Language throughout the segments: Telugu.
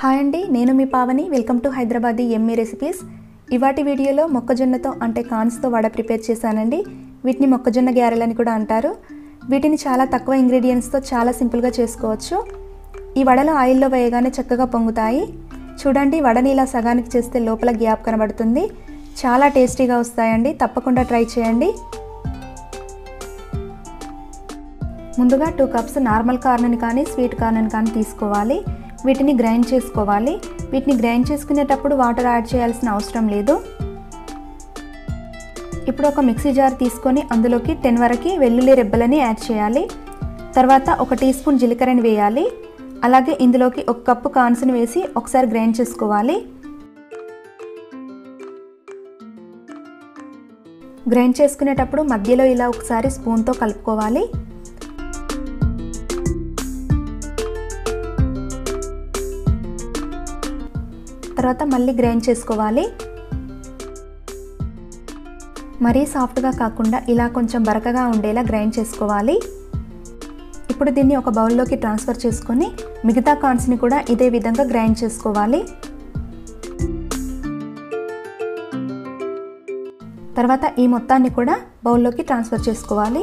హాయ్ అండి నేను మీ పావని. వెల్కమ్ టు హైదరాబాదీ ఎమ్మీ రెసిపీస్ ఇవాటి వీడియోలో మొక్కజొన్నతో అంటే కాన్స్తో వడ ప్రిపేర్ చేశానండి. వీటిని మొక్కజొన్న గ్యారెలని కూడా అంటారు. వీటిని చాలా తక్కువ ఇంగ్రీడియంట్స్తో చాలా సింపుల్గా చేసుకోవచ్చు. ఈ వడలు ఆయిల్లో వేయగానే చక్కగా పొంగుతాయి. చూడండి వడని ఇలా సగానికి చేస్తే లోపల గ్యాప్ కనబడుతుంది. చాలా టేస్టీగా వస్తాయండి. తప్పకుండా ట్రై చేయండి. ముందుగా టూ కప్స్ నార్మల్ కార్న్ కానీ స్వీట్ కార్న్ కానీ తీసుకోవాలి. వీటిని గ్రైండ్ చేసుకోవాలి. వీటిని గ్రైండ్ చేసుకునేటప్పుడు వాటర్ యాడ్ చేయాల్సిన అవసరం లేదు. ఇప్పుడు ఒక మిక్సీ జార్ తీసుకొని అందులోకి టెన్ వరకు వెల్లుల్లి రెబ్బలని యాడ్ చేయాలి. తర్వాత ఒక టీ స్పూన్ జీలకర్రని వేయాలి. అలాగే ఇందులోకి ఒక కప్పు కాన్స్ని వేసి ఒకసారి గ్రైండ్ చేసుకోవాలి. గ్రైండ్ చేసుకునేటప్పుడు మధ్యలో ఇలా ఒకసారి స్పూన్తో కలుపుకోవాలి. తర్వాత మళ్ళీ గ్రైండ్ చేసుకోవాలి. మరీ సాఫ్ట్గా కాకుండా ఇలా కొంచెం బరకగా ఉండేలా గ్రైండ్ చేసుకోవాలి. ఇప్పుడు దీన్ని ఒక బౌల్లోకి ట్రాన్స్ఫర్ చేసుకొని మిగతా కార్న్స్ని కూడా ఇదే విధంగా గ్రైండ్ చేసుకోవాలి. తర్వాత ఈ మొత్తాన్ని కూడా బౌల్లోకి ట్రాన్స్ఫర్ చేసుకోవాలి.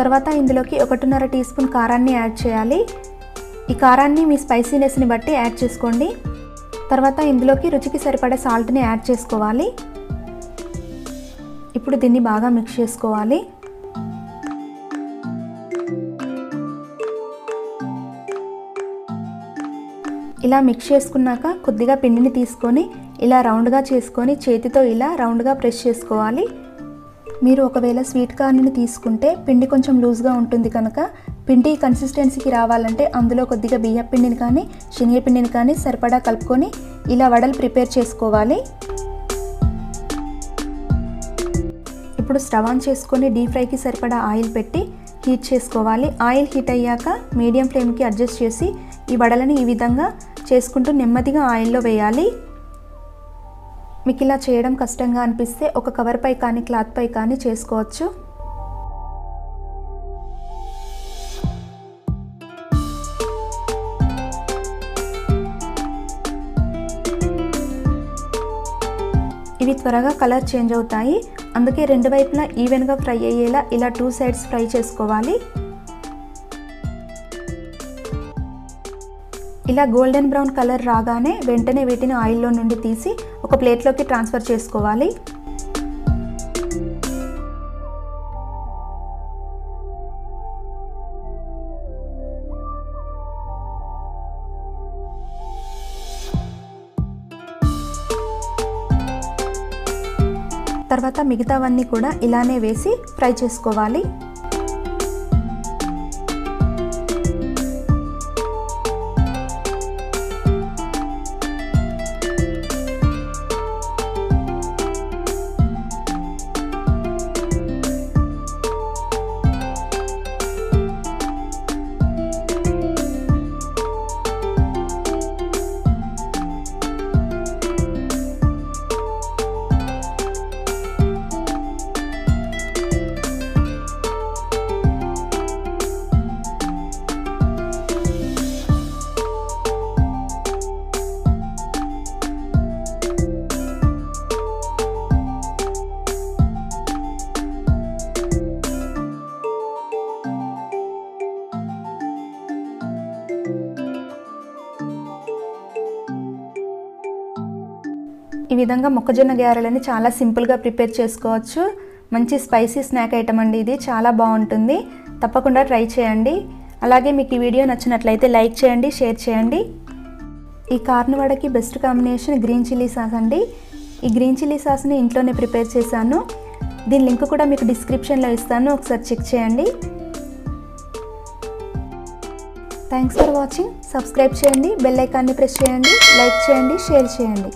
తర్వాత ఇందులోకి ఒకటిన్నర టీ స్పూన్ కారాన్ని యాడ్ చేయాలి. ఈ కారాన్ని మీ స్పైసీనెస్ని బట్టి యాడ్ చేసుకోండి. తర్వాత ఇందులోకి రుచికి సరిపడే సాల్ట్ని యాడ్ చేసుకోవాలి. ఇప్పుడు దీన్ని బాగా మిక్స్ చేసుకోవాలి. ఇలా మిక్స్ చేసుకున్నాక కొద్దిగా పిండిని తీసుకొని ఇలా రౌండ్గా చేసుకొని చేతితో ఇలా రౌండ్గా ప్రెస్ చేసుకోవాలి. మీరు ఒకవేళ స్వీట్ కార్న్ని తీసుకుంటే పిండి కొంచెం లూజ్గా ఉంటుంది కనుక పిండి కన్సిస్టెన్సీకి రావాలంటే అందులో కొద్దిగా బియ్య పిండిని కానీ శనగపిండిని కానీ సరిపడా కలుపుకొని ఇలా వడలు ప్రిపేర్ చేసుకోవాలి. ఇప్పుడు స్టవ్ ఆన్ చేసుకొని డీప్ ఫ్రైకి సరిపడా ఆయిల్ పెట్టి హీట్ చేసుకోవాలి. ఆయిల్ హీట్ అయ్యాక మీడియం ఫ్లేమ్కి అడ్జస్ట్ చేసి ఈ వడలని ఈ విధంగా చేసుకుంటూ నెమ్మదిగా ఆయిల్లో వేయాలి. మీకు ఇలా చేయడం కష్టంగా అనిపిస్తే ఒక కవర్పై కానీ క్లాత్పై కానీ చేసుకోవచ్చు. ఇవి త్వరగా కలర్ చేంజ్ అవుతాయి. అందుకే రెండు వైపులా ఈవెన్గా ఫ్రై అయ్యేలా ఇలా టూ సైడ్స్ ఫ్రై చేసుకోవాలి. ఇలా గోల్డెన్ బ్రౌన్ కలర్ రాగానే వెంటనే వీటిని ఆయిల్లో నుండి తీసి ఒక ప్లేట్లోకి ట్రాన్స్ఫర్ చేసుకోవాలి. తర్వాత మిగతావన్నీ కూడా ఇలానే వేసి ఫ్రై చేసుకోవాలి. ఈ విధంగా మొక్కజొన్న గారెలని చాలా సింపుల్గా ప్రిపేర్ చేసుకోవచ్చు. మంచి స్పైసీ స్నాక్ ఐటమ్ అండి ఇది. చాలా బాగుంటుంది. తప్పకుండా ట్రై చేయండి. అలాగే మీకు ఈ వీడియో నచ్చినట్లయితే లైక్ చేయండి షేర్ చేయండి. ఈ corn వడకి best combination green chilli sauce అండి. ఈ గ్రీన్ చిల్లీ సాస్ని ఇంట్లోనే ప్రిపేర్ చేశాను. దీని లింక్ కూడా మీకు డిస్క్రిప్షన్లో ఇస్తాను. ఒకసారి చెక్ చేయండి. థ్యాంక్స్ ఫర్ వాచింగ్ సబ్స్క్రైబ్ చేయండి. బెల్ ఐకాన్ని ప్రెస్ చేయండి. లైక్ చేయండి. షేర్ చేయండి.